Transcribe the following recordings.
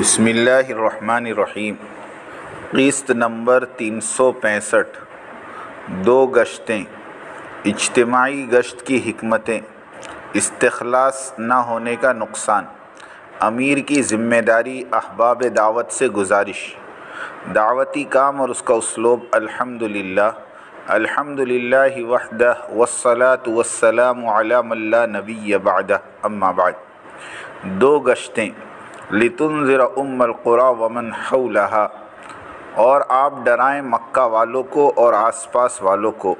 बसमीम किस्त नंबर तीन सौ पैंसठ। दो गश्तें इज्तमाही गश्त की हमतें इस्तखलास न होने का नुकसान, अमीर की ज़िम्मेदारी अहबाब दावत से गुजारिश। दावती काम और उसका उसलूब अल्हम्दुलिल्लाह। अल्हम्दुलिल्लाह वहदा वस्सलात वस्सलाम अला नबी बाद। अम्मा बाद। दो गश्तें लितुनज़िर उम्मलक़ुरा वमन हौलहा। और आप डराएँ मक्का वालों को और आसपास वालों को,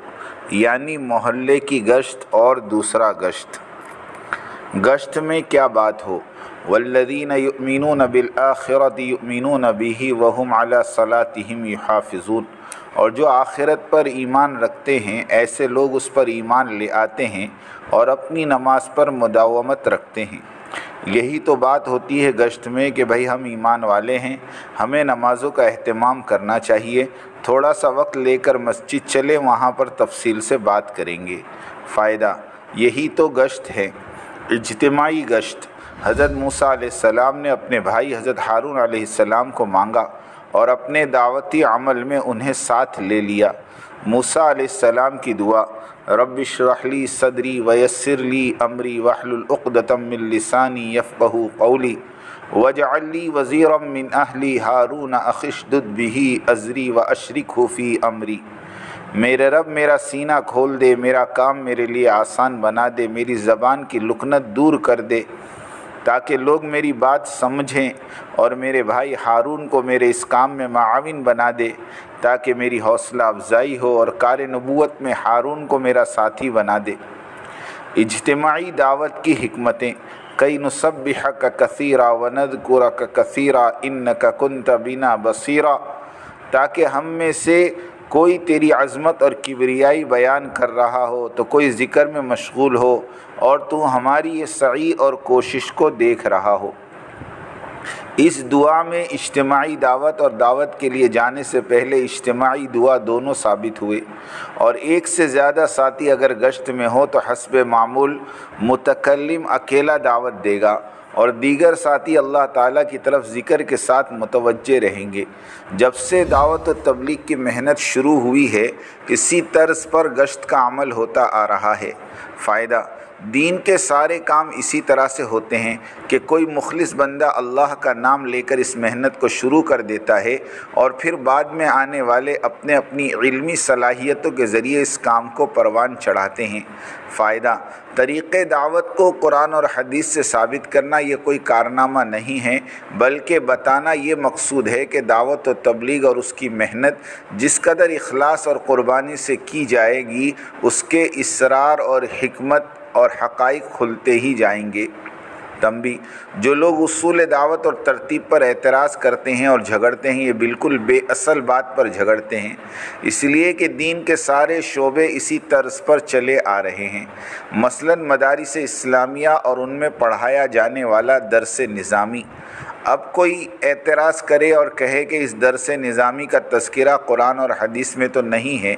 यानी मोहल्ले की गश्त और दूसरा गश्त। गश्त में क्या बात हो? वल्लदीन युमिनून बिलआखिरत युमिनून बिही वहुम अला सलातिहिम युहाफिजून। और जो आखिरत पर ईमान रखते हैं, ऐसे लोग उस पर ईमान ले आते हैं और अपनी नमाज़ पर मुदावमत रखते हैं। यही तो बात होती है गश्त में कि भाई हम ईमान वाले हैं, हमें नमाज़ों का अहतमाम करना चाहिए, थोड़ा सा वक्त लेकर मस्जिद चले, वहाँ पर तफसील से बात करेंगे। फ़ायदा, यही तो गश्त है। इज्तमाही गश्त, हज़रत मूसा सलाम ने अपने भाई हज़रत हारून सलाम को मांगा और अपने दावती अमल में उन्हें साथ ले लिया। मूसा की दुआ रबिशरहली सदरी वयसरली अमरी वाहलुलक़दतमिलसानी यफ़ू कौली, वजअली वज़ीरम मिन अहली हारून अखिशदुद्बिही अज़री व अशरिक फ़ी अमरी। मेरे रब मेरा सीना खोल दे, मेरा काम मेरे लिए आसान बना दे, मेरी ज़बान की लुकनत दूर कर दे। ताकि लोग मेरी बात समझें और मेरे भाई हारून को मेरे इस काम में माविन बना दे, ताकि मेरी हौसला अफजाई हो और कार नबूत में हारून को मेरा साथी बना दे। इज्तमाही दावत की हमतें कई नसब का कसीरा वनद कुरा का कसीरा इन का कुन तबीना बसीरा, ताकि हम में से कोई तेरी अज़मत और किबरियाई बयान कर रहा हो तो कोई ज़िक्र में मशगूल हो और तू हमारी ये सही और कोशिश को देख रहा हो। इस दुआ में इज्तमाही दावत और दावत के लिए जाने से पहले इज्तमाही दुआ दोनों साबित हुए और एक से ज़्यादा साथी अगर गश्त में हो तो हसब मामूल मुतकलम अकेला दावत देगा। और दीगर साथी अल्लाह ताला की तरफ़ ज़िक्र के साथ मुतवजह रहेंगे। जब से दावत और तबलीग की मेहनत शुरू हुई है, इसी तर्ज पर गश्त का अमल होता आ रहा है। फ़ायदा दीन के सारे काम इसी तरह से होते हैं कि कोई मुखलिस बंदा अल्लाह का नाम लेकर इस मेहनत को शुरू कर देता है और फिर बाद में आने वाले अपने अपनी इल्मी सलाहियतों के ज़रिए इस काम को परवान चढ़ाते हैं। फ़ायदा, तरीक़ दावत को कुरान और हदीस से साबित करना ये कोई कारनामा नहीं है, बल्कि बताना ये मकसूद है कि दावत व तबलीग और उसकी मेहनत जिस कदर अखलास और क़ुरबानी से की जाएगी, उसके इसरार और हमत और हक़ाइक खुलते ही जाएँगे। तंबी, जो लोग उसूल दावत और तरतीब पर एतराज़ करते हैं और झगड़ते हैं, ये बिल्कुल बेअसल बात पर झगड़ते हैं। इसलिए कि दीन के सारे शोबे इसी तर्ज पर चले आ रहे हैं। मसलन मदारिस इस्लामिया और उनमें पढ़ाया जाने वाला दरस निज़ामी। अब कोई एतराज़ करे और कहे कि इस दरस निज़ामी का तस्करा कुरान और हदीस में तो नहीं है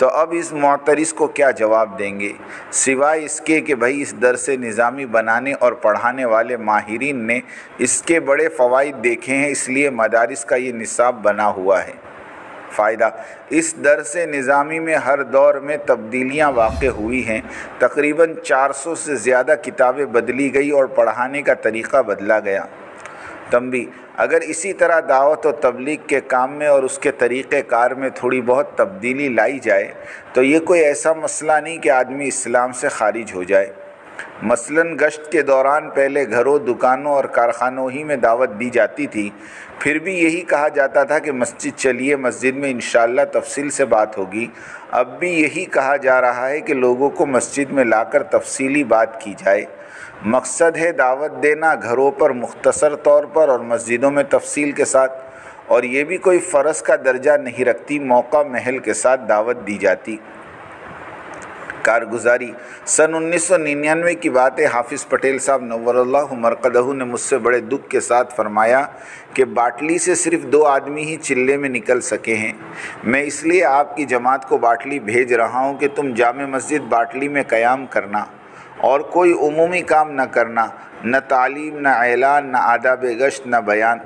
तो अब इस मतरस को क्या जवाब देंगे? सिवाय इसके कि भाई इस दरस निज़ामी बनाने और पढ़ाने वाले माहरीन ने इसके बड़े फ़वाद देखे हैं, इसलिए मदारस का ये निसाब बना हुआ है। फ़ायदा, इस दर से निज़ामी में हर दौर में तब्दीलियाँ वाक़ हुई हैं। तकरीबन 400 से ज़्यादा किताबें बदली गई और पढ़ाने का तरीक़ा बदला गया। तंबी अगर इसी तरह दावत और तबलीग के काम में और उसके तरीक़े कार में थोड़ी बहुत तब्दीली लाई जाए तो ये कोई ऐसा मसला नहीं कि आदमी इस्लाम से खारिज हो जाए। मसलन गश्त के दौरान पहले घरों, दुकानों और कारखानों ही में दावत दी जाती थी। फिर भी यही कहा जाता था कि मस्जिद चलिए, मस्जिद में इन तफसील से बात होगी। अब भी यही कहा जा रहा है कि लोगों को मस्जिद में लाकर तफसीली बात की जाए। मकसद है दावत देना घरों पर मुख्तसर तौर पर और मस्जिदों में तफसील के साथ। और ये भी कोई फ़र्ज़ का दर्जा नहीं रखती, मौका महल के साथ दावत दी जाती। कारगुजारी। सन उन्नीस सौ निन्यानवे की बात है हाफिज़ पटेल साहब नवरल्ला मरकदहू ने मुझसे बड़े दुख के साथ फरमाया कि बाटली से सिर्फ़ दो आदमी ही चिल्ले में निकल सके हैं। मैं इसलिए आपकी जमात को बाटली भेज रहा हूँ कि तुम जाम मस्जिद बाटली में क़याम करना। और कोई उमूमी काम न करना, न तालीम, न ऐलान, न आदाब गश्त, न बयान।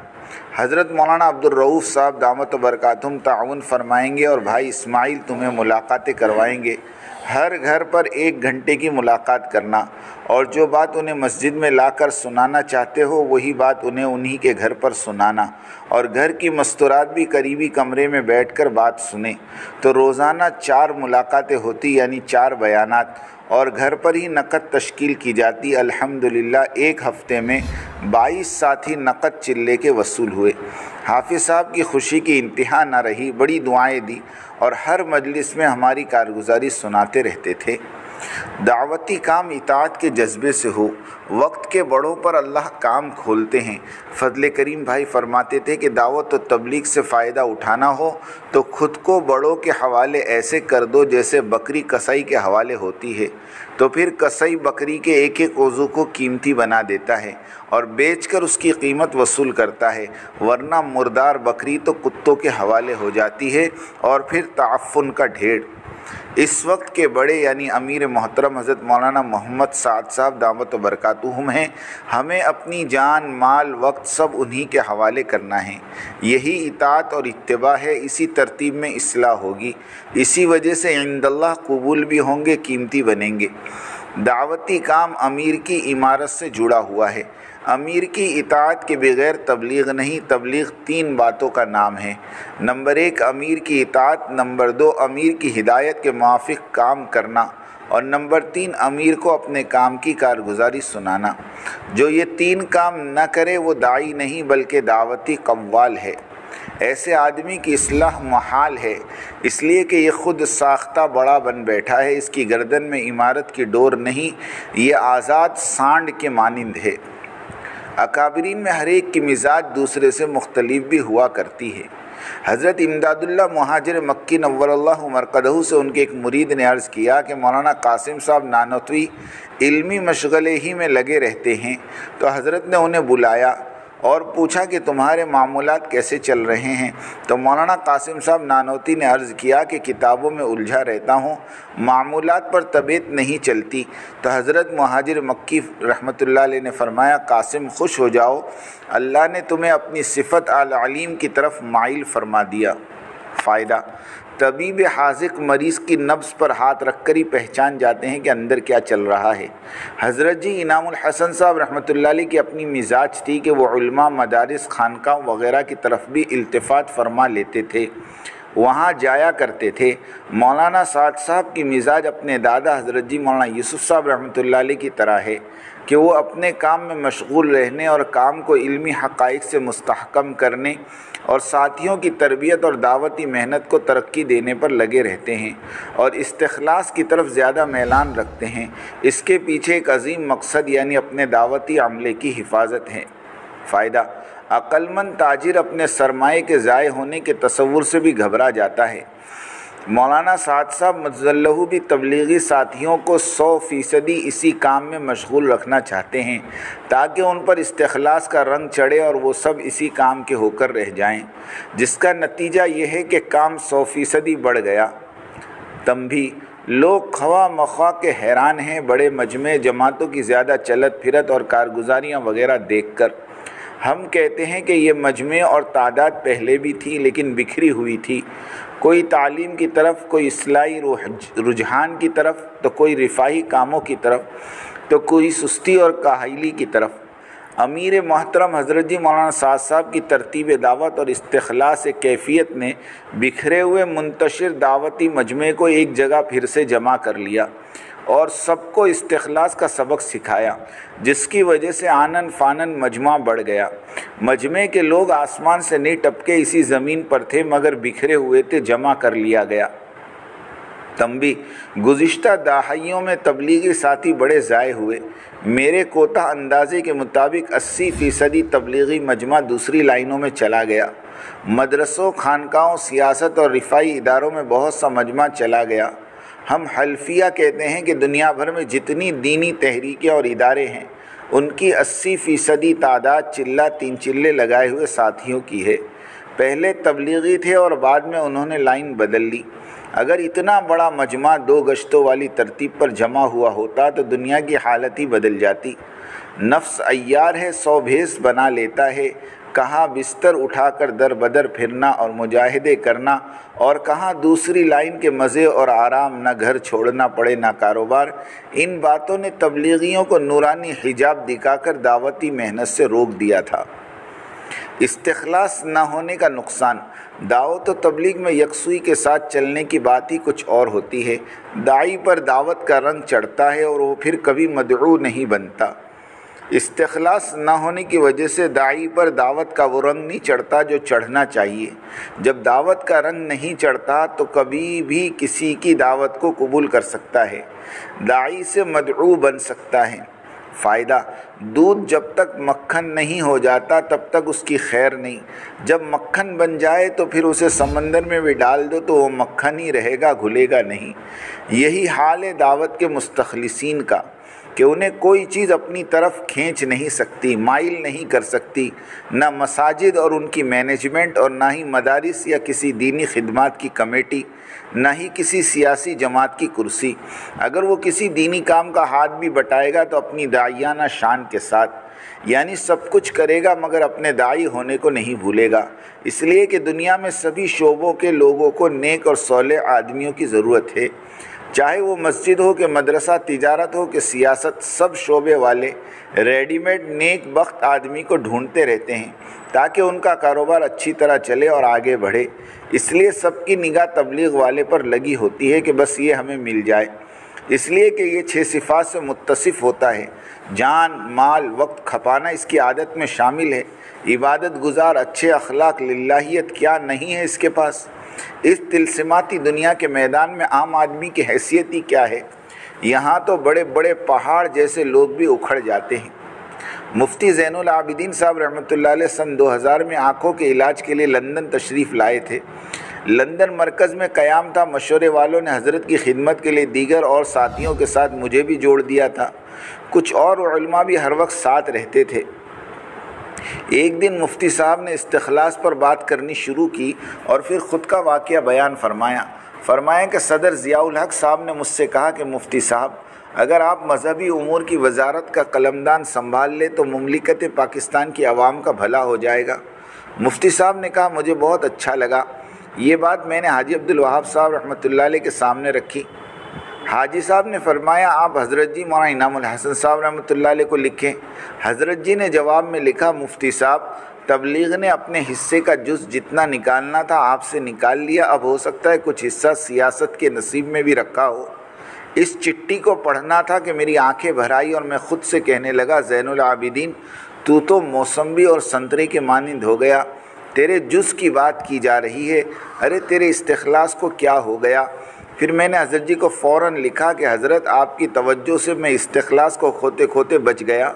हज़रत मौलाना अब्दुलरऊफ़ साहब दामत बरकातुम ताउन फरमाएँगे और भाई इस्माइल तुम्हें मुलाकातें करवाएँगे। हर घर पर एक घंटे की मुलाकात करना और जो बात उन्हें मस्जिद में लाकर सुनाना चाहते हो, वही बात उन्हें उन्हीं के घर पर सुनाना और घर की मस्तूरात भी करीबी कमरे में बैठकर बात सुने। तो रोज़ाना चार मुलाकातें होती, यानी चार बयानात। और घर पर ही नकद तश्कील की जाती। अल्हम्दुलिल्लाह, एक हफ़्ते में 22 साथी नकद चिल्ले के वसूल हुए। हाफिज़ साहब की खुशी की इंतहा न रही, बड़ी दुआएँ दी और हर मजलिस में हमारी कारगुजारी सुनाते रहते थे। दावती काम इतात के जज्बे से हो वक्त के बड़ों पर अल्लाह काम खोलते हैं। फजल करीम भाई फरमाते थे कि दावत और तबलीग से फ़ायदा उठाना हो तो ख़ुद को बड़ों के हवाले ऐसे कर दो जैसे बकरी कसाई के हवाले होती है। तो फिर कसाई बकरी के एक एक वज़ू को कीमती बना देता है और बेचकर उसकी कीमत वसूल करता है, वरना मुर्दार बकरी तो कुत्तों के हवाले हो जाती है और फिर ताफ़ुन का ढेर। इस वक्त के बड़े यानी अमीर मोहतरम हज़रत मौलाना मोहम्मद साद साहब दामत बरकतुम हैं। हमें अपनी जान, माल, वक्त सब उन्हीं के हवाले करना है। यही इतात और इतबा है, इसी तरतीब में असलाह होगी। इसी वजह से इंदल्ला कबूल भी होंगे, कीमती बनेंगे। दावती काम अमीर की इमारत से जुड़ा हुआ है। अमीर की इतात के बगैर तबलीग नहीं, तबलीग तीन बातों का नाम है। नंबर एक, अमीर की इतात। नंबर दो, अमीर की हिदायत के मुआफ़ काम करना। और नंबर तीन, अमीर को अपने काम की कारगुजारी सुनाना। जो ये तीन काम न करे, वो दाई नहीं, बल्कि दावती कव्वाल है। ऐसे आदमी की असलाह महाल है, इसलिए कि ये ख़ुद साख्ता बड़ा बन बैठा है। इसकी गर्दन में इमारत की डोर नहीं, ये आज़ाद सांड के मानंद है। अकाबरीन में हर एक की मिजाज दूसरे से मुख्तलिफ़ भी हुआ करती है। हज़रत इमदादुल्ला महाजर मक्की नवरल्ला मरकदहू से उनके एक मुरीद ने अर्ज़ किया कि मौलाना कासिम साहब नानतवी इल्मी मशगले ही में लगे रहते हैं। तो हज़रत ने उन्हें बुलाया। और पूछा कि तुम्हारे मामूलात कैसे चल रहे हैं? तो मौलाना कासिम साहब नानोती ने अर्ज़ किया कि किताबों में उलझा रहता हूँ। मामूलात पर तबीयत नहीं चलती। तो हज़रत महाजिर मक्की रहमत ने फरमाया, कासिम, खुश हो जाओ। अल्लाह ने तुम्हें अपनी सिफत आलीम की तरफ़ माइल फरमा दिया। फ़ायदा। तबीब हाजिक मरीज़ की नब्स पर हाथ रख कर ही पहचान जाते हैं कि अंदर क्या चल रहा है। हज़रत जी इनामुल हसन साहब रहमत की अपनी मिजाज थी कि वो मदारस खानका वगैरह की तरफ़ भी इल्तफ़ात फरमा लेते थे। वहाँ जाया करते थे। मौलाना साद साहब की मिजाज अपने दादा हज़रत जी मौलाना यूसुफ साहब रहमत की तरह है कि वो अपने काम में मशगूल रहने और काम को इल्मी हक़ से मुस्तकम करने और साथियों की तरबियत और दावती मेहनत को तरक्की देने पर लगे रहते हैं और इस्तलास की तरफ़ ज़्यादा मैलान रखते हैं। इसके पीछे एक अजीम मकसद यानी अपने दावती अमले की हिफाजत है। फ़ायदा, अक्लमंद ताजिर अपने सरमाए के ज़ाय होने के तस्वुर से भी घबरा जाता है। मौलाना साद साहब मजल्लू भी तबलीगी साथियों को सौ फ़ीसदी इसी काम में मशगूल रखना चाहते हैं, ताकि उन पर इस्तखलास का रंग चढ़े और वो सब इसी काम के होकर रह जाएँ, जिसका नतीजा यह है कि काम सौ फ़ीसदी बढ़ गया। तम भी, लोग खवा मखवा के हैरान हैं, बड़े मजमे, जमातों की ज़्यादा चलत फिरत और कारगुजारियाँ वगैरह देख कर हम कहते हैं कि ये मजमे और तादाद पहले भी थी, लेकिन बिखरी हुई थी। कोई तालीम की तरफ़, कोई असलाई रुझान की तरफ़ तो कोई रिफाही कामों की तरफ़ तो कोई सुस्ती और काहली की तरफ़। अमीर मोहतरम हज़रत जी मौलाना साद साहब की तरतीब दावत और इस्तलास कैफियत ने बिखरे हुए मुंतशिर दावती मजमे को एक जगह फिर से जमा कर लिया। और सबको इस्तलास का सबक सिखाया, जिसकी वजह से आनन फानन मजमा बढ़ गया। मजमे के लोग आसमान से नहीं टपके इसी ज़मीन पर थे, मगर बिखरे हुए थे, जमा कर लिया गया। तंबी गुज्त दहाइयों में तबलीगी साथी बड़े ज़ाय हुए। मेरे कोता अंदाजे के मुताबिक 80 फ़ीसदी तबलीगी मजमा दूसरी लाइनों में चला गया। मदरसों खानकाओं सियासत और रिफाई इदारों में बहुत सा मजमा चला गया। हम हल्फिया कहते हैं कि दुनिया भर में जितनी दीनी तहरीकें और इदारे हैं, उनकी अस्सी फ़ीसदी तादाद चिल्ला तीन चिल्ले लगाए हुए साथियों की है। पहले तबलीगी थे और बाद में उन्होंने लाइन बदल ली। अगर इतना बड़ा मजमा दो गश्तों वाली तरतीब पर जमा हुआ होता तो दुनिया की हालत ही बदल जाती। नफ्स अयार है, सौ भेस बना लेता है कहाँ, बिस्तर उठाकर दर बदर फिरना और मुजाहिदे करना, और कहाँ, दूसरी लाइन के मज़े और आराम न घर छोड़ना पड़े ना कारोबार। इन बातों ने तबलीगियों को नूरानी हिजाब दिखाकर दावती मेहनत से रोक दिया था। इस्तखलास न होने का नुकसान। दावत व तबलीग में यकसुई के साथ चलने की बात ही कुछ और होती है। दाई पर दावत का रंग चढ़ता है और वो फिर कभी मदरू नहीं बनता। इस्तखलास न होने की वजह से दाई पर दावत का वो रंग नहीं चढ़ता जो चढ़ना चाहिए। जब दावत का रंग नहीं चढ़ता तो कभी भी किसी की दावत को कबूल कर सकता है। दाई से मदरू बन सकता है। फ़ायदा, दूध जब तक मक्खन नहीं हो जाता, तब तक उसकी खैर नहीं। जब मक्खन बन जाए तो फिर उसे समंदर में भी डाल दो तो वो मक्खन ही रहेगा, घुलेगा नहीं। यही हाल है दावत के मुस्तखलसिन का। कि उन्हें कोई चीज़ अपनी तरफ़ खींच नहीं सकती, माइल नहीं कर सकती। न मसाजिद और उनकी मैनेजमेंट और ना ही मदारिस या किसी दीनी खिदमत की कमेटी, ना ही किसी सियासी जमात की कुर्सी। अगर वो किसी दीनी काम का हाथ भी बटाएगा तो अपनी दायाना शान के साथ। यानी सब कुछ करेगा मगर अपने दाई होने को नहीं भूलेगा। इसलिए कि दुनिया में सभी शोबों के लोगों को नेक और सौले आदमियों की ज़रूरत है। चाहे वो मस्जिद हो कि मदरसा, तिजारत हो कि सियासत, सब शोबे वाले रेडीमेड, नेक वक्त आदमी को ढूंढते रहते हैं, ताकि उनका कारोबार अच्छी तरह चले और आगे बढ़े। इसलिए सबकी निगाह तबलीग वाले पर लगी होती है कि बस ये हमें मिल जाए। इसलिए कि ये छः सिफात से मुतसिफ़ होता है। जान, माल, वक्त, खपाना इसकी आदत में शामिल है। इबादत गुजार अच्छे अखलाक लाहियत क्या नहीं है इसके पास? इस तिलसिमाती दुनिया के मैदान में आम आदमी की हैसियत ही क्या है? यहाँ तो बड़े बड़े पहाड़ जैसे लोग भी उखड़ जाते हैं। मुफ्ती जैनुल आबिदीन साहब रहमतुल्लाह सन 2000 में आँखों के इलाज के लिए लंदन तशरीफ़ लाए थे। लंदन मरकज़ में क़याम था मशवरे वालों ने हज़रत की खिदमत के लिए दीगर और साथियों के साथ मुझे भी जोड़ दिया था। कुछ और भी हर वक्त साथ रहते थे। एक दिन मुफ्ती साहब ने इस्तखलास पर बात करनी शुरू की और फिर ख़ुद का वाक़ बयान फरमाया। फरमाया कि सदर ज़ियाउल हक साहब ने मुझसे कहा कि, मुफ्ती साहब, अगर आप मजहबी उमूर की वजारत का कलमदान संभाल ले तो ममलिकत पाकिस्तान की आवाम का भला हो जाएगा। मुफ्ती साहब ने कहा, मुझे बहुत अच्छा लगा। ये बात मैंने हाजी अब्दुल वहाब साहब रहमत के सामने रखी। हाजी साहब ने फरमाया, आप हज़रत जी, मौलाना इनामुल हसन साहब रहमत को लिखें। हज़रत जी ने जवाब में लिखा, मुफ्ती साहब, तबलीग ने अपने हिस्से का जुज जितना निकालना था, आपसे निकाल लिया। अब हो सकता है कुछ हिस्सा सियासत के नसीब में भी रखा हो। इस चिट्ठी को पढ़ना था कि मेरी आँखें भर आई और मैं ख़ुद से कहने लगा, जैनुल आबिदीन, तू तो मौसम्बी और संतरे के मानंद हो गया। तेरे जुस की बात की जा रही है। अरे, तेरे इस्तखलास को क्या हो गया? फिर मैंने हज़रत जी को फ़ौर लिखा कि हज़रत, आपकी तवज्जो से मैं इस्तखलास को खोते खोते बच गया।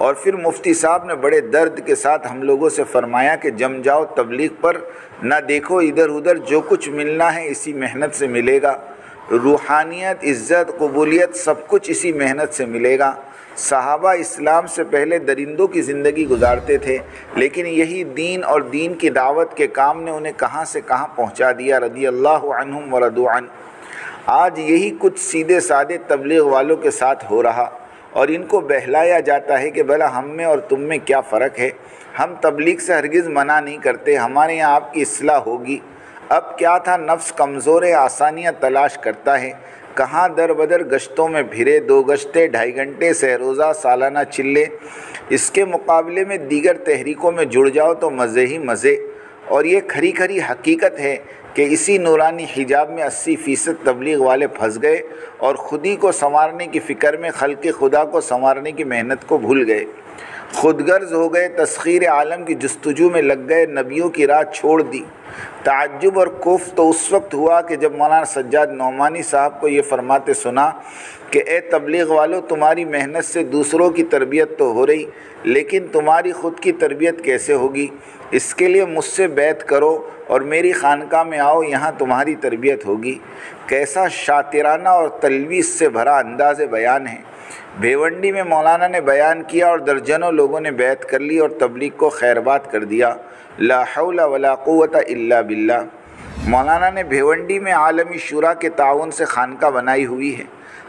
और फिर मुफ्ती साहब ने बड़े दर्द के साथ हम लोगों से फरमाया कि जम जाओ तबलीग पर, ना देखो इधर उधर जो कुछ मिलना है इसी मेहनत से मिलेगा। रूहानियत, इज़्ज़त, कबूलियत, सब कुछ इसी मेहनत से मिलेगा। सहाबा इस्लाम से पहले दरिंदों की ज़िंदगी गुजारते थे, लेकिन यही दीन और दीन की दावत के काम ने उन्हें कहाँ से कहाँ पहुँचा दिया रदी अल्लाह व रदुआन आज यही कुछ सीधे सादे तबलीग वालों के साथ हो रहा और इनको बहलाया जाता है कि भला हम में और तुम में क्या फ़र्क है? हम तबलीग से हरगिज़ मना नहीं करते, हमारे यहाँ आपकी असलाह होगी। अब क्या था नफ्स कमज़ोर आसानियाँ तलाश करता है। कहाँ दर बदर गश्तों में भिरे, दो गश्ते, ढाई घंटे, सहरोज़ा, सालाना चिल्ले। इसके मुकाबले में दीगर तहरीकों में जुड़ जाओ तो मज़े ही मज़े। और ये खरी खरी हकीकत है कि इसी नूरानी हिजाब में 80 फ़ीसद तबलीग वाले फंस गए और ख़ुदी को संवारने की फ़िक्र में खल के खुदा को संवारने की मेहनत को भूल गए। खुदगर्ज हो गए, तस्खीर आलम की जस्तजू में लग गए, नबियों की राह छोड़ दी। ताज्जुब और कोफ तो उस वक्त हुआ कि जब मौलाना सज्जाद नौमानी साहब को ये फरमाते सुना कि, ए तबलीग वालों, तुम्हारी मेहनत से दूसरों की तरबियत तो हो रही, लेकिन तुम्हारी ख़ुद की तरबियत कैसे होगी? इसके लिए मुझसे बैत करो और मेरी खानका में आओ, यहाँ तुम्हारी तरबियत होगी। कैसा शातिराना और तलवीस से भरा अंदाज बयान है। भेवंडी में मौलाना ने बयान किया और दर्जनों लोगों ने बैत कर ली और तबलीग को खैरबाद कर दिया। ला हौला वला क़ुव्वत इल्ला बिल्ला मौलाना ने भेवंडी में आलमी शुरा के ताउन से खानका बनाई हुई है।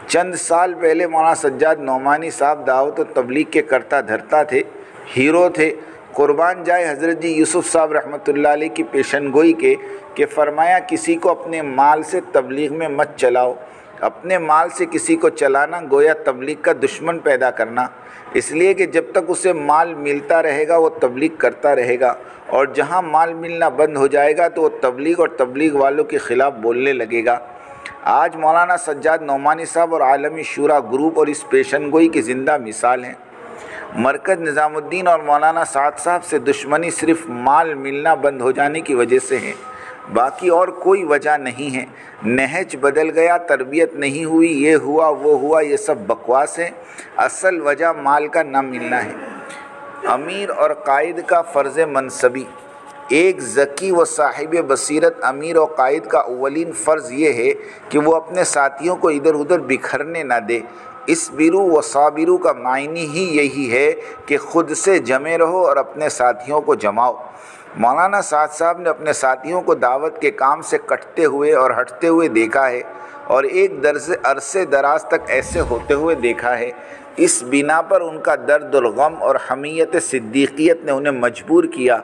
चंद साल पहले मौलाना सज्जाद नौमानी साहब दावत तबलीग के करता धरता थे, हीरो थे। कुर्बान जाए हज़रत जी यूसुफ साहब अलैह की पेशन गोई के कि फरमाया, किसी को अपने माल से तबलीग में मत चलाओ। अपने माल से किसी को चलाना गोया तबलीग का दुश्मन पैदा करना। इसलिए कि जब तक उसे माल मिलता रहेगा, वो तबलीग करता रहेगा और जहाँ माल मिलना बंद हो जाएगा तो वो तबलीग और तबलीग वालों के ख़िलाफ़ बोलने लगेगा। आज मौलाना सज्जाद नौमानी साहब और आलमी शुरा ग्रुप और इस पेशन गोई की ज़िंदा मिसाल हैं। मरकज़ निज़ामुद्दीन और मौलाना साद साहब से दुश्मनी सिर्फ़ माल मिलना बंद हो जाने की वजह से है। बाकी और कोई वजह नहीं है। नहज बदल गया, तरबियत नहीं हुई, ये हुआ, वो हुआ, ये सब बकवास है। असल वजह माल का ना मिलना है। अमीर और कायद का फ़र्ज़ मनसबी। एक ज़की व साहिब बसीरत अमीर और कायद का अवलिन फ़र्ज़ ये है कि वो अपने साथियों को इधर उधर बिखरने ना दे। इस बिरू व साबिरू का मायनी ही यही है कि ख़ुद से जमे रहो और अपने साथियों को जमाओ। मौलाना साद साहब ने अपने साथियों को दावत के काम से कटते हुए और हटते हुए देखा है और एक दर्ज अरसे दराज तक ऐसे होते हुए देखा है। इस बिना पर उनका दर्द और गम और हमीयत सिद्दीक़ियत ने उन्हें मजबूर किया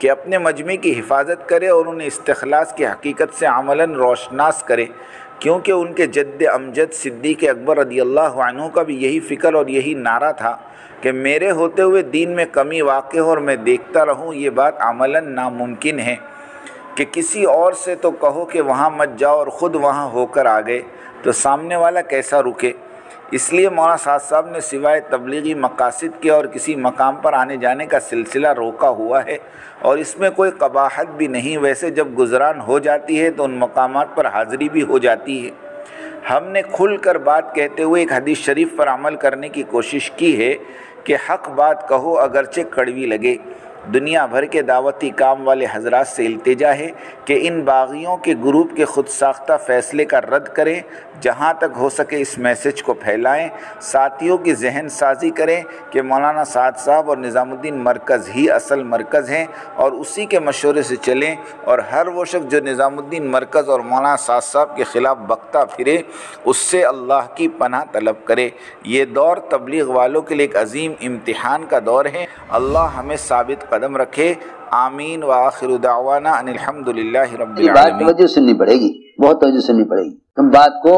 कि अपने मजमे की हिफाजत करें और उन्हें इस्तलास की हकीकत से अमला रोशनास करे। क्योंकि उनके जद्द अमजद सिद्दीक अकबर रदी अल्लाह का भी यही फ़िक्र और यही नारा था कि मेरे होते हुए दीन में कमी वाक़ हो और मैं देखता रहूँ, ये बात अमला नामुमकिन है कि किसी और से तो कहो कि वहाँ मत जाओ और ख़ुद वहाँ होकर आ गए तो सामने वाला कैसा रुके? इसलिए मौलाना साद साहब ने सिवाय तबलीगी मकासद के और किसी मकाम पर आने जाने का सिलसिला रोका हुआ है और इसमें कोई कबाहत भी नहीं। वैसे जब गुजरान हो जाती है तो उन मकाम पर हाज़िरी भी हो जाती है। हमने खुल कर बात कहते हुए एक हदीस शरीफ पर अमल करने की कोशिश की है कि हक बात कहो, अगरचे कड़वी लगे। दुनिया भर के दावती काम वाले हजरात से इल्तजा है कि इन बागियों के ग्रुप के खुद साख्ता फ़ैसले का रद्द करें, जहाँ तक हो सके इस मैसेज को फैलाएँ। साथियों की जहन साजी करें कि मौलाना साद साहब और निज़ामुद्दीन मरकज़ ही असल मरकज़ हैं और उसी के मशवरे से चलें और हर वो शख्स जो निज़ामुद्दीन मरकज़ और मौलाना साद साहब के ख़िलाफ़ बकता फिरे, उससे अल्लाह की पनाह तलब करे। ये दौर तबलीग वालों के लिए एक अजीम इम्तहान का दौर है। अल्लाह हमें साबित कदम रखे। आमीन व आखिर दावाना बात तवज्जो सुननी पड़ेगी बहुत तवज्जो सुननी पड़ेगी। तुम बात को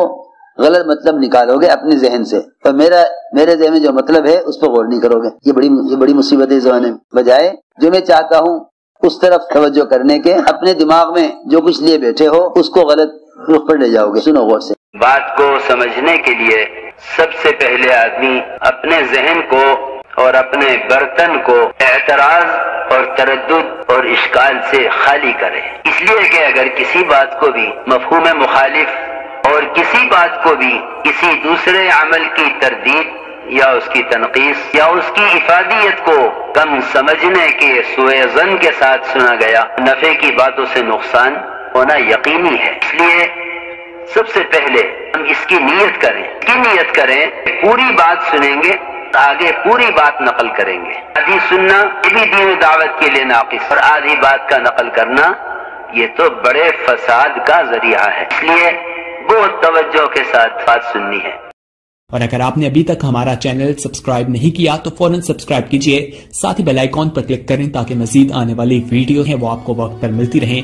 गलत मतलब निकालोगे अपने जहन से। तो मेरा मेरे जहन में जो मतलब है उस पर गौर नहीं करोगे। ये बड़ी ये बड़ी मुसीबत है जमाने में। बजाय जो मैं चाहता हूँ उस तरफ़ तवज्जो करने के अपने दिमाग में जो कुछ लिए बैठे हो उसको गलत रुख पर ले जाओगे। सुनो गौर से। बात को समझने के लिए सबसे पहले आदमी अपने जहन को और अपने बर्तन को एतराज़ और तरद और इश्काल से खाली करे। इसलिए कि अगर किसी बात को भी मफहूम मुखालिफ और किसी बात को भी किसी दूसरे अमल की तरदीद या उसकी तनकीस या उसकी इफादियत को कम समझने के सुजन के साथ सुना गया, नफे की बातों से नुकसान होना यकीनी है। इसलिए सबसे पहले हम इसकी नीयत करें। की नीयत करें पूरी बात सुनेंगे आगे पूरी बात नकल करेंगे। आधी सुनना ये भी दीन दावत के लिए नाकिस। और आधी बात का नकल करना, ये तो बड़े फसाद का ज़रिया है। इसलिए बहुत तवज्जो के साथ बात सुननी है। और अगर आपने अभी तक हमारा चैनल सब्सक्राइब नहीं किया तो फ़ौरन सब्सक्राइब कीजिए। साथ ही बेल आइकॉन पर क्लिक करें ताकि मजीद आने वाली वीडियो है, वो आपको वक्त पर मिलती रहे।